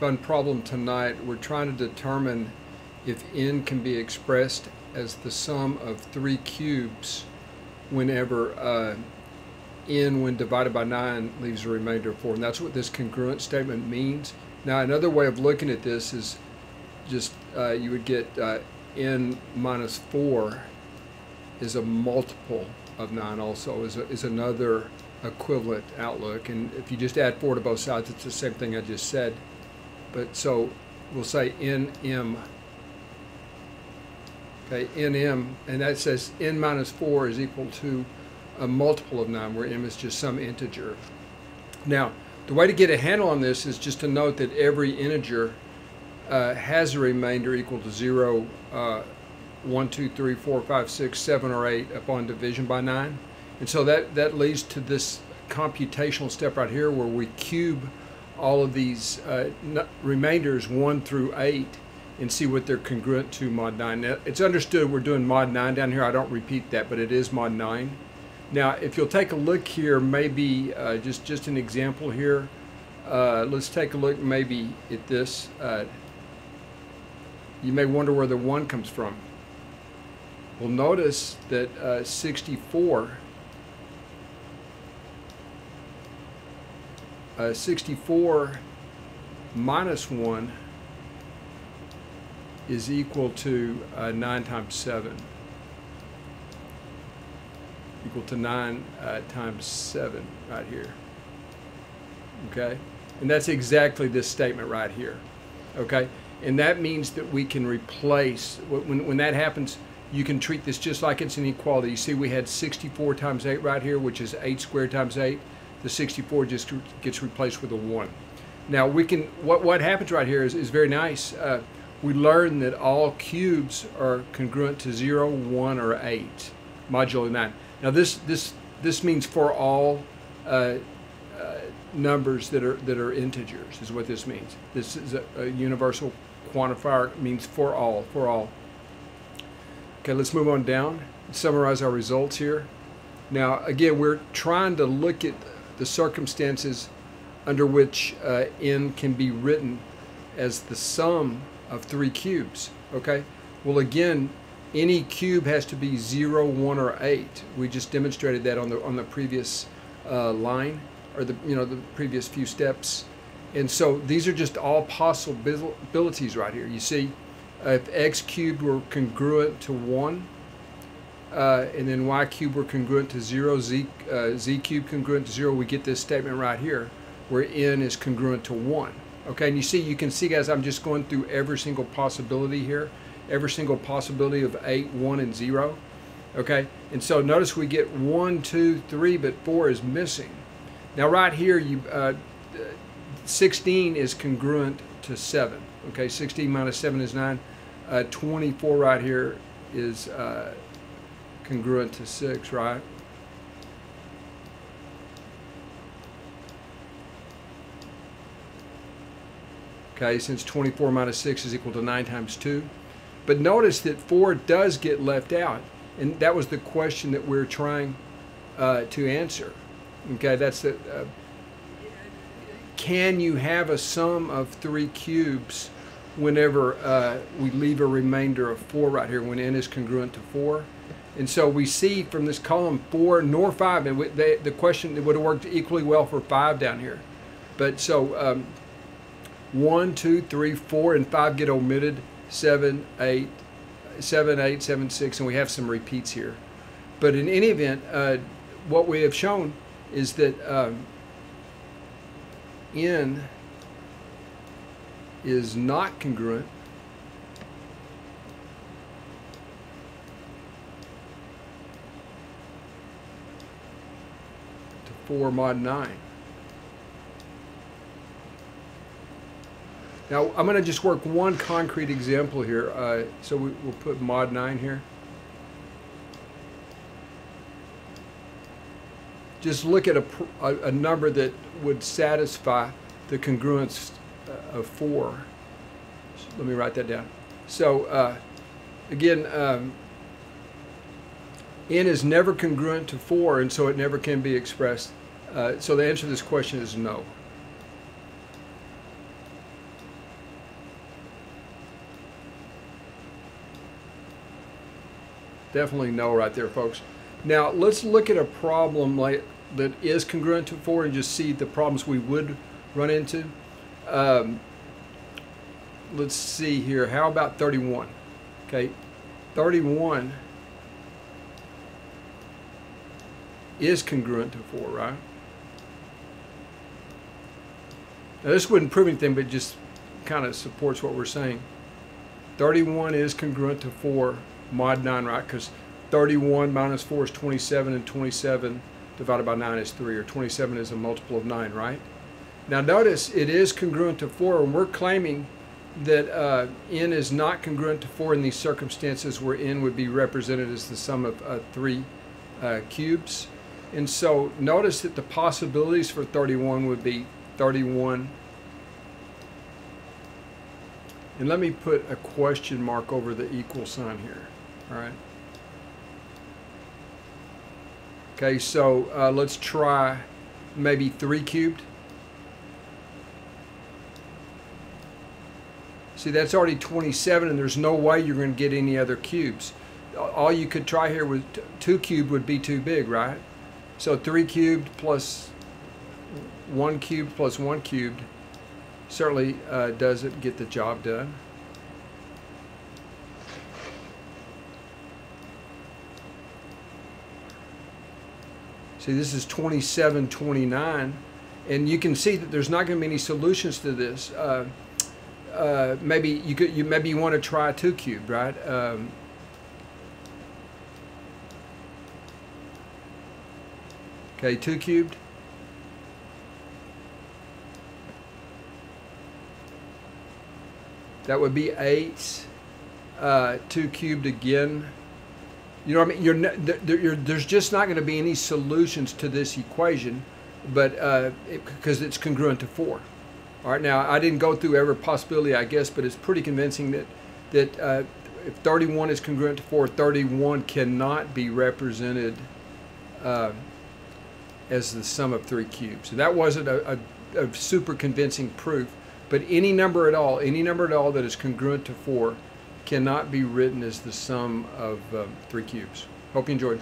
fun problem tonight. We're trying to determine if n can be expressed as the sum of three cubes whenever uh, n, when divided by 9, leaves a remainder of 4. And that's what this congruent statement means. Now, another way of looking at this is just uh, you would get uh, n minus 4 is a multiple of 9 also, is, a, is another equivalent outlook. And if you just add 4 to both sides, it's the same thing I just said. But so we'll say nm. Okay, nm, and that says n minus 4 is equal to a multiple of 9, where m is just some integer. Now, the way to get a handle on this is just to note that every integer uh, has a remainder equal to 0, uh, 1, 2, 3, 4, 5, 6, 7, or 8 upon division by 9. And so that, that leads to this computational step right here where we cube all of these uh, remainders 1 through 8 and see what they're congruent to mod 9. Now, it's understood we're doing mod 9 down here. I don't repeat that, but it is mod 9. Now, if you'll take a look here, maybe uh, just, just an example here. Uh, let's take a look maybe at this. Uh, you may wonder where the 1 comes from. Well, notice that uh, 64 uh, 64 minus 1 is equal to uh, 9 times 7. Equal to 9 uh, times 7 right here. Okay? And that's exactly this statement right here. Okay? And that means that we can replace, when, when that happens, you can treat this just like it's an equality. You see we had 64 times 8 right here, which is 8 squared times 8 the 64 just gets replaced with a 1. Now we can, what, what happens right here is, is very nice. Uh, we learn that all cubes are congruent to 0, 1, or 8, modulo 9. Now this, this, this means for all uh, uh, numbers that are, that are integers is what this means. This is a, a universal quantifier, it means for all, for all. Okay, let's move on down, summarize our results here. Now, again, we're trying to look at the circumstances under which uh, n can be written as the sum of three cubes. Okay? Well, again, any cube has to be 0, 1, or 8. We just demonstrated that on the on the previous uh, line, or the you know the previous few steps. And so these are just all possible possibilities right here. You see, if x cubed were congruent to 1, uh, and then y cubed were congruent to 0, z, uh, z cubed congruent to 0, we get this statement right here where n is congruent to 1. Okay, and you see, you can see guys, I'm just going through every single possibility here, every single possibility of 8, 1, and 0. Okay, and so notice we get 1, 2, 3, but 4 is missing. Now right here, you uh, 16 is congruent to 7. Okay, 16 minus 7 is 9. Uh, 24 right here is uh, congruent to 6, right? Okay, since 24 minus 6 is equal to 9 times 2. But notice that 4 does get left out. And that was the question that we're trying uh, to answer. Okay, that's the... Uh, can you have a sum of three cubes whenever uh, we leave a remainder of 4 right here, when n is congruent to 4? And so we see from this column four nor five, and they, the question would have worked equally well for five down here. But so um, one, two, three, four, and five get omitted. Seven, eight, seven, eight, seven, six, and we have some repeats here. But in any event, uh, what we have shown is that um, n is not congruent for mod 9. Now I'm going to just work one concrete example here. Uh, so we, will put mod 9 here. Just look at a, a, a number that would satisfy the congruence uh, of 4. Let me write that down. So uh, again, um, N is never congruent to 4, and so it never can be expressed. Uh, so the answer to this question is no. Definitely no right there, folks. Now, let's look at a problem like that is congruent to 4 and just see the problems we would run into. Um, let's see here. How about 31? Okay, 31 is congruent to 4, right? Now this wouldn't prove anything, but just kind of supports what we're saying. 31 is congruent to 4 mod 9, right? Because 31 minus 4 is 27, and 27 divided by 9 is 3, or 27 is a multiple of 9, right? Now notice it is congruent to 4, and we're claiming that uh, n is not congruent to 4 in these circumstances where n would be represented as the sum of uh, 3 uh, cubes. And so notice that the possibilities for 31 would be 31 and let me put a question mark over the equal sign here. All right. Okay, so uh, let's try maybe 3 cubed. See, that's already 27, and there's no way you're going to get any other cubes. All you could try here with 2 cubed would be too big, right? So 3 cubed plus 1 cubed plus 1 cubed certainly uh, doesn't get the job done. See, this is 2729, and you can see that there's not going to be any solutions to this. Uh, uh, maybe you could, you maybe you want to try two cubed, right? Um, okay, two cubed. That would be 8. Uh, 2 cubed again. You know what I mean? You're, you're, there's just not going to be any solutions to this equation, but because uh, it, it's congruent to 4. All right, now I didn't go through every possibility, I guess, but it's pretty convincing that, that uh, if 31 is congruent to 4, 31 cannot be represented uh, as the sum of three cubes. So that wasn't a, a, a super convincing proof. But any number at all, any number at all that is congruent to 4 cannot be written as the sum of um, three cubes. Hope you enjoyed.